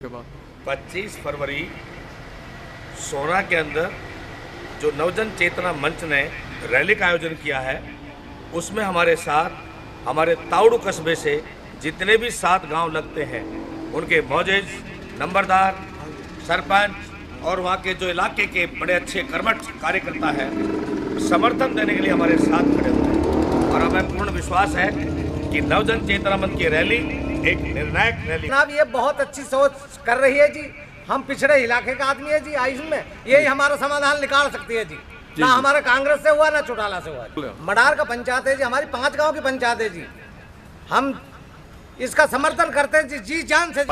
25 फरवरी सोना के अंदर जो नवजन चेतना मंच ने रैली का आयोजन किया है, उसमें हमारे साथ, हमारे ताउड़ू कस्बे से जितने भी सात गाँव लगते हैं, उनके मौजेज, नंबरदार, सरपंच और वहाँ के जो इलाके के बड़े अच्छे कर्मठ कार्यकर्ता हैं, समर्थन देने के लिए हमारे साथ खड़े हुए हैं। और हमें पूर्ण विश्वास है कि नवजन चेतना मंच की रैली एक निर्णायक रैली। जनाब ये बहुत अच्छी सोच कर रही है जी। हम पिछड़े इलाके का आदमी है जी आयुष में। यही हमारा समाधान निकाल सकती है जी। ना हमारे कांग्रेस से हुआ ना चौटाला से हुआ मडार का पंचायत है जी हमारी पाँच गाँव की पंचायत है जी। हम इसका समर्थन करते हैं जी जी जान से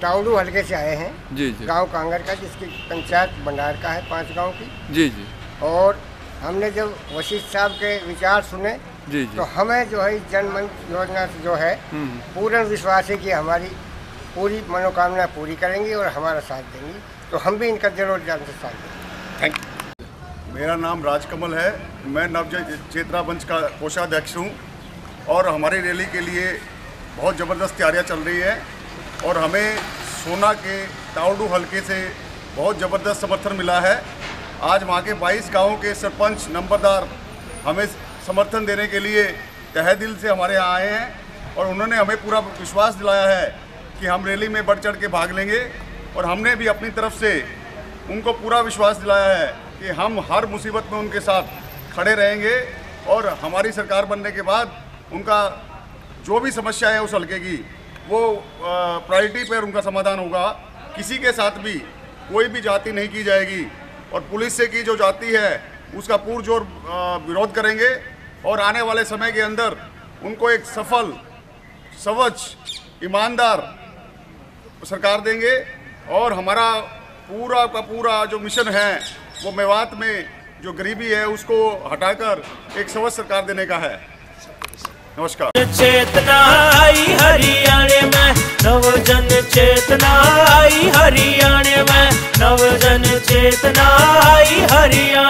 टाउडू हल्के से आए हैं। जी जी। गाँव कांगर का जिसकी पंचायत भंडार का है पाँच गाँव की। जी जी। और हमने जब वशिष्ठ साहब के विचार सुने जी जी। तो हमें जो है जनमन योजना से जो है हम्म, पूर्ण विश्वास है कि हमारी पूरी मनोकामना पूरी करेंगी और हमारा साथ देंगी। तो हम भी इनका ज़रूर जान से साथ देंगे। थैंक यू मेरा नाम राजकमल है। मैं नव चेतना मंच का कोषाध्यक्ष हूँ और हमारी रैली के लिए बहुत ज़बरदस्त तैयारियाँ चल रही है और हमें सोना के ताउडू हल्के से बहुत ज़बरदस्त समर्थन मिला है। आज वहाँ के 22 गाँवों के सरपंच नंबरदार हमें समर्थन देने के लिए तह दिल से हमारे यहाँ आए हैं और उन्होंने हमें पूरा विश्वास दिलाया है कि हम रैली में बढ़ चढ़ के भाग लेंगे और हमने भी अपनी तरफ़ से उनको पूरा विश्वास दिलाया है कि हम हर मुसीबत में उनके साथ खड़े रहेंगे और हमारी सरकार बनने के बाद उनका जो भी समस्या है उस हल्के की, वो प्रायोरिटी पर उनका समाधान होगा। किसी के साथ भी कोई भी जाति नहीं की जाएगी और पुलिस से की जो जाति है उसका पुरजोर विरोध करेंगे और आने वाले समय के अंदर उनको एक सफल, स्वच्छ, ईमानदार सरकार देंगे और हमारा पूरा का पूरा जो मिशन है, वो मेवात में जो गरीबी है, उसको हटाकर एक स्वच्छ सरकार देने का है। नमस्कार। चेतना चेतना आई हरियाणे में, नवजन चेतना आई हरियाणे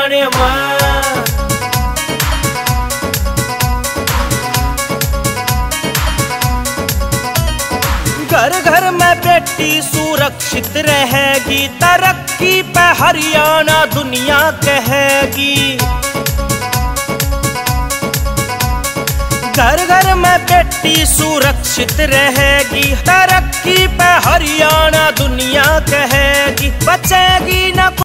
घर घर में बेटी सुरक्षित रहेगी, तरक्की पे हरियाणा दुनिया कहेगी। घर घर में बेटी सुरक्षित रहेगी, तरक्की पे हरियाणा दुनिया कहेगी, बचेगी न